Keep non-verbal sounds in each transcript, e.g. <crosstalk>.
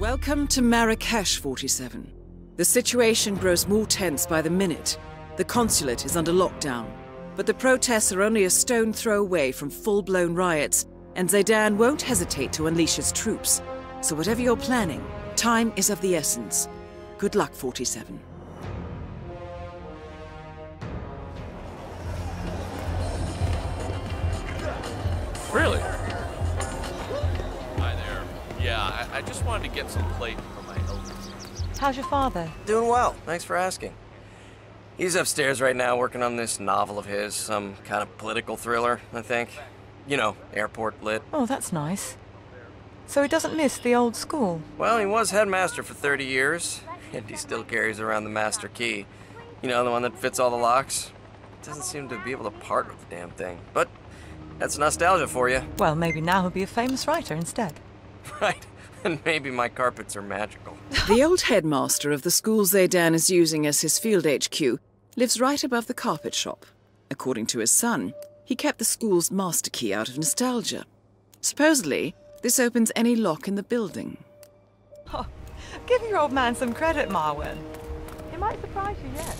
Welcome to Marrakesh, 47. The situation grows more tense by the minute. The consulate is under lockdown, but the protests are only a stone throw away from full-blown riots, and Zaydan won't hesitate to unleash his troops. So whatever you're planning, time is of the essence. Good luck, 47. Yeah, I, I just wanted to get some plate for my elders. How's your father? Doing well. Thanks for asking. He's upstairs right now working on this novel of his, some kind of political thriller, I think. You know, airport lit. Oh, that's nice. So he doesn't miss the old school? Well, he was headmaster for 30 years, <laughs> and he still carries around the master key. You know, the one that fits all the locks. Doesn't seem to be able to part with the damn thing. But that's nostalgia for you. Well, maybe now he'll be a famous writer instead. <laughs> Right. And maybe my carpets are magical. The old headmaster of the school Zaydan is using as his field HQ lives right above the carpet shop. According to his son, he kept the school's master key out of nostalgia. Supposedly, this opens any lock in the building. Oh, give your old man some credit, Marwan. He might surprise you yet.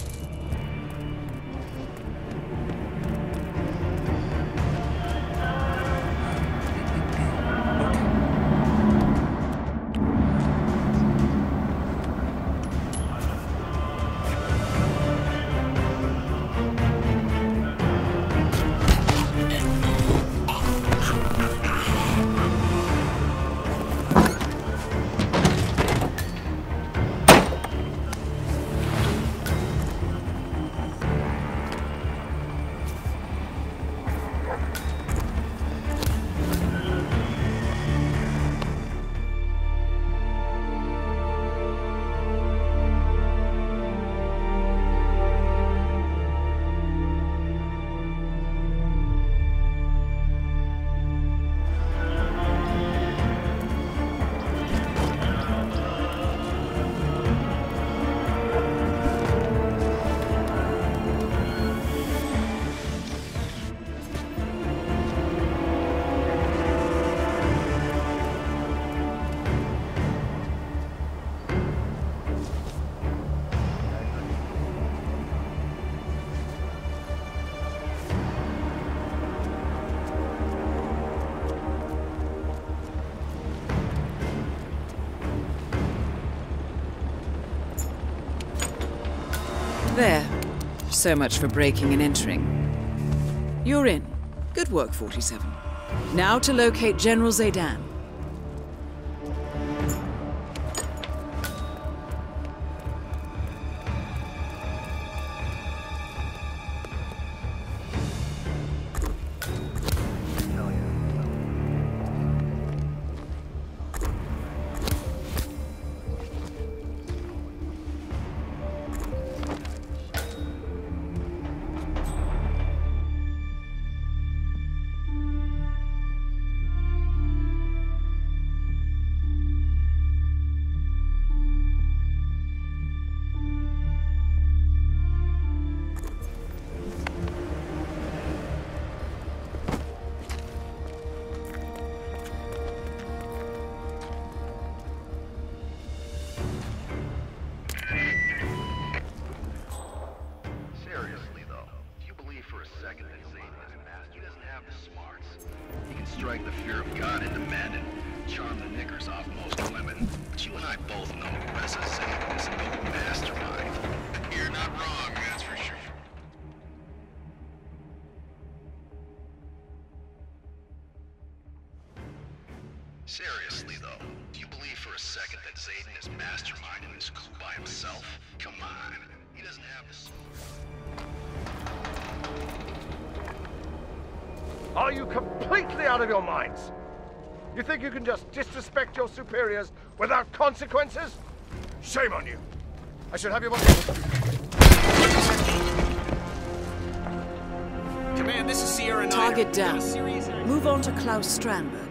There. So much for breaking and entering. You're in. Good work, 47. Now to locate General Zaydan. Charm the off most women. But you and I both know Reza Zaydan is no mastermind. You're not wrong, that's for sure. Seriously, though, do you believe for a second that Zaydan is masterminding this coup by himself? Come on. He doesn't have the... Are you completely out of your minds? You think you can just disrespect your superiors without consequences? Shame on you. I should have you... Command, this is Sierra 9. Target down. Move on to Claus Strandberg.